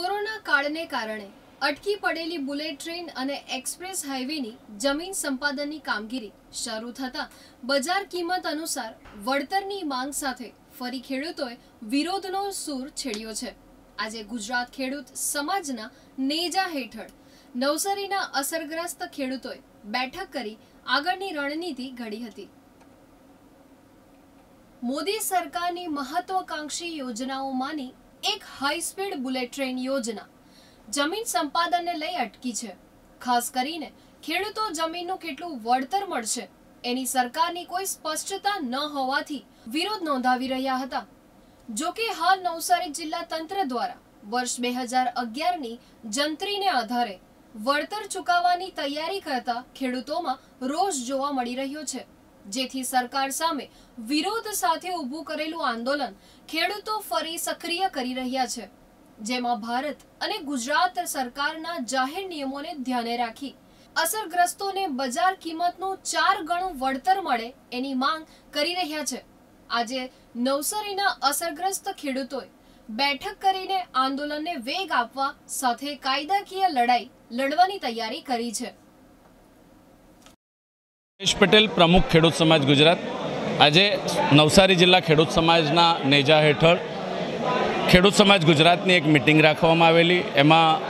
Corona કાળને કારણે અટકી પડેલી બુલેટ ટ્રેન અને એક્સપ્રેસ હાઈવેની જમીન સંપાદનની કામગીરી શરૂ થતાં બજાર કિંમત અનુસાર વળતરની માંગ સાથે ફરી ખેડૂતોએ વિરોધનો સૂર છેડ્યો છે. આજે ગુજરાત ખેડૂત સમાજના નેજા હેઠળ નવસારીના અસરગ્રસ્ત ખેડૂતોએ બેઠક કરી આગળની રણનીતિ ઘડી હતી. મોદી સરકારની મહત્વાકાંક્ષી યોજનાઓમાંની એક હાઈ સ્પીડ બુલેટ ટ્રેન યોજના. જમીન સંપાદનને લઈ અટકી છે. ખાસ કરીને ખેડૂતો જમીનનું કેટલું વળતર મળશે એની સરકારની કોઈ સ્પષ્ટતા ન હોવાથી વિરોધ નોંધાવી રહ્યા હતા. જો કે હાલ નવસારી જિલ્લા તંત્ર દ્વારા વર્ષ બે હજાર અગિયારની જંત્રીને આધારે વળતર ચૂકવવાની તૈયારી કરતા ખેડૂતોમાં રોષ જોવા મળી રહ્યો છે. જેથી સરકાર સામે વિરોધ સાથે ઊભું કરેલું આંદોલન ખેડૂતો ફરી સક્રિય કરી રહ્યા છે. જેમાં ભારત અને ગુજરાત સરકારના જાહેર નિયમોને ધ્યાને રાખી અસરગ્રસ્તોને બજાર કિંમતનું ચાર ગણું વળતર મળે એની માંગ કરી રહ્યા છે. આજે નવસારીના અસરગ્રસ્ત ખેડૂતોએ બેઠક કરીને આંદોલનને વેગ આપવા સાથે કાયદાકીય લડાઈ લડવાની તૈયારી કરી છે. યશ પટેલ પ્રમુખ ખેડૂત સમાજ ગુજરાત. આજે નવસારી જિલ્લા ખેડૂત સમાજના નેજા હેઠળ ખેડૂત સમાજ ગુજરાતની એક મિટિંગ રાખવામાં આવેલી. એમાં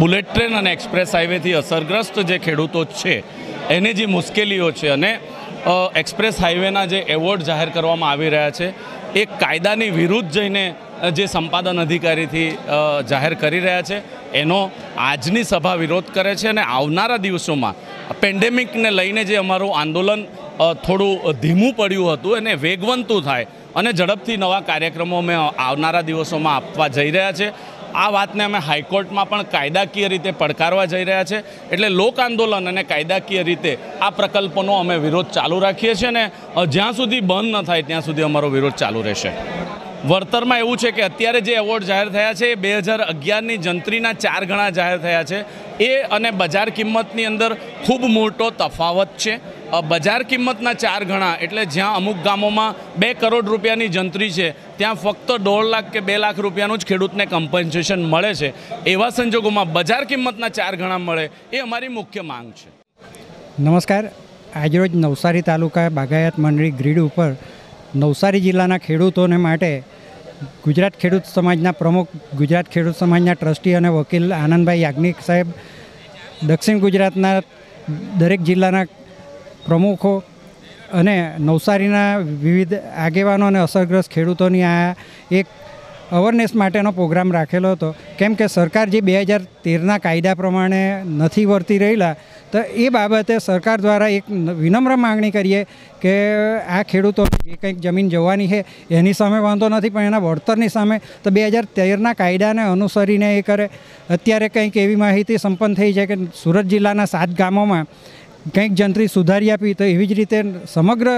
બુલેટ ટ્રેન અને એક્સપ્રેસ હાઈવેથી અસરગ્રસ્ત જે ખેડૂતો છે, એની જે મુશ્કેલીઓ છે અને એક્સપ્રેસ હાઈવેના જે એવોર્ડ જાહેર કરવામાં આવી રહ્યા છે, એ કાયદાની વિરુદ્ધ જઈને જે સંપાદન અધિકારીથી જાહેર કરી રહ્યા છે, એનો આજની સભા વિરોધ કરે છે અને આવનારા દિવસોમાં પેન્ડેમિકને લઈને જે અમારું આંદોલન થોડું ધીમું પડ્યું હતું એને વેગવંતું થાય અને ઝડપથી નવા કાર્યક્રમો અમે આવનારા દિવસોમાં આપવા જઈ રહ્યા છે. આ વાતને અમે હાઈકોર્ટમાં પણ કાયદાકીય રીતે પડકારવા જઈ રહ્યા છે. એટલે લોક આંદોલન અને કાયદાકીય રીતે આ પ્રકલ્પોનો અમે વિરોધ ચાલુ રાખીએ છીએ અને જ્યાં સુધી બંધ ન થાય ત્યાં સુધી અમારો વિરોધ ચાલુ રહેશે. વળતરમાં એવું છે કે અત્યારે જે એવોર્ડ જાહેર થયા છે એ બે હજાર અગિયારની જંત્રીના ચાર ગણા જાહેર થયા છે. એ અને બજાર કિંમતની અંદર ખૂબ મોટો તફાવત છે. બજાર કિંમતના ચાર ગણા એટલે જ્યાં અમુક ગામોમાં બે કરોડ રૂપિયાની જંત્રી છે, ત્યાં ફક્ત દોઢ લાખ કે બે લાખ રૂપિયાનું જ ખેડૂતને કમ્પન્સેશન મળે છે. એવા સંજોગોમાં બજાર કિંમતના ચાર ગણા મળે એ અમારી મુખ્ય માંગ છે. નમસ્કાર. આજરોજ નવસારી તાલુકા બાગાયત મંડળી ગ્રીડ ઉપર નવસારી જિલ્લાના ખેડૂતોને માટે ગુજરાત ખેડૂત સમાજના પ્રમુખ, ગુજરાત ખેડૂત સમાજના ટ્રસ્ટી અને વકીલ આનંદભાઈ યાજ્ઞિક સાહેબ, દક્ષિણ ગુજરાતના દરેક જિલ્લાના પ્રમુખો અને નવસારીના વિવિધ આગેવાનો અને અસરગ્રસ્ત ખેડૂતોની આ એક અવેરનેસ માટેનો પ્રોગ્રામ રાખેલો હતો. કેમ કે સરકાર જે બે હજાર તેરના કાયદા પ્રમાણે નથી વર્તી રહેલા તો એ બાબતે સરકાર દ્વારા એક વિનમ્ર માંગણી કરીએ કે આ ખેડૂતોને જે કંઈક જમીન જવાની છે, એની સામે વાંધો નથી, પણ એના વળતરની સામે તો બે હજાર તેરના કાયદાને અનુસરીને એ કરે. અત્યારે કંઈક એવી માહિતી સંપન્ન થઈ છે કે સુરત જિલ્લાના સાત ગામોમાં કંઈક જંત્રી સુધારી આપી, તો એવી જ રીતે સમગ્ર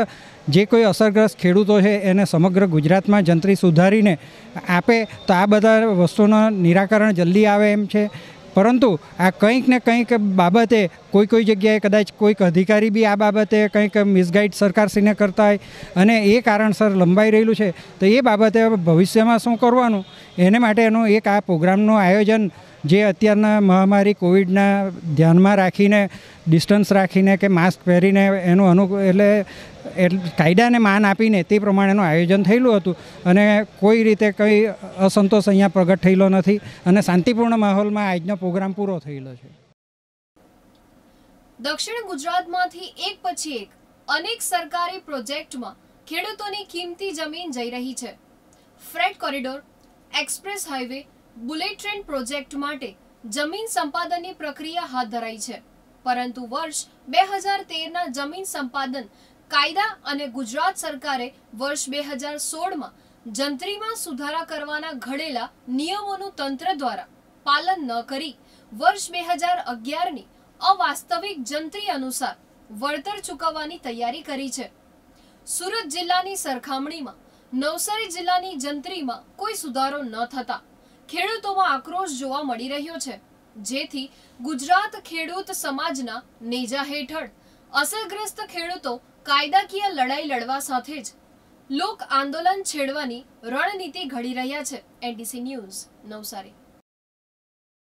જે કોઈ અસરગ્રસ્ત ખેડૂતો છે, એને સમગ્ર ગુજરાતમાં જંત્રી સુધારીને આપે, તો આ બધા વસ્તુનું નિરાકરણ જલ્દી આવે એમ છે. પરંતુ આ કંઈક ને કંઈક બાબતે કોઈ કોઈ જગ્યાએ કદાચ કોઈક અધિકારી બી આ બાબતે કંઈક મિસગાઈડ સરકારશ્રીને કરતા હોય અને એ કારણસર લંબાઈ રહેલું છે, તો એ બાબતે ભવિષ્યમાં શું કરવાનું? એને માટેનું એક આ પ્રોગ્રામનું આયોજન જે અત્યારના મહામારી કોવિડના ધ્યાનમાં રાખીને, ડિસ્ટન્સ રાખીને કે માસ્ક પહેરીને એનું અનુ, એટલે કાયદાને માન આપીને તે પ્રમાણેનું આયોજન થયેલું હતું. અને કોઈ રીતે કંઈ અસંતોષ અહીંયા પ્રગટ થયેલો નથી અને શાંતિપૂર્ણ માહોલમાં આજનો પ્રોગ્રામ પૂરો થયેલો છે. દક્ષિણ ગુજરાતમાંથી એક પછી એક અનેક સરકારી પ્રોજેક્ટમાં ખેડૂતોની કિંમતી જમીન જઈ રહી છે. Freight corridor, express highway bullet train project માટે જમીન સંપાદનની પ્રક્રિયા હાથ ધરાઈ છે. પરંતુ વર્ષ બે હજાર તેરના જમીન સંપાદન કાયદા અને ગુજરાત સરકારે વર્ષ બે હજાર સોળમાં જંત્રીમાં સુધારા કરવાના ઘડેલા નિયમોનું તંત્ર દ્વારા પાલન ન કરી વર્ષ બે હજાર અગિયારની અવાસ્તવિક જંત્રી અનુસાર વળતર ચૂકવવાની તૈયારી કરી છે. સુરત જિલ્લાની સરખામણીમાં નવસારી જિલ્લાની જંત્રીમાં કોઈ સુધારો ન થતા ખેડૂતોમાં આક્રોશ જોવા મળી રહ્યો છે. જેથી ગુજરાત ખેડૂત સમાજના નેજા હેઠળ અસરગ્રસ્ત ખેડૂતો કાયદાકીય લડાઈ લડવા સાથે જ લોક આંદોલન છેડવાની રણનીતિ ઘડી રહ્યા છે. NDC news Navsari.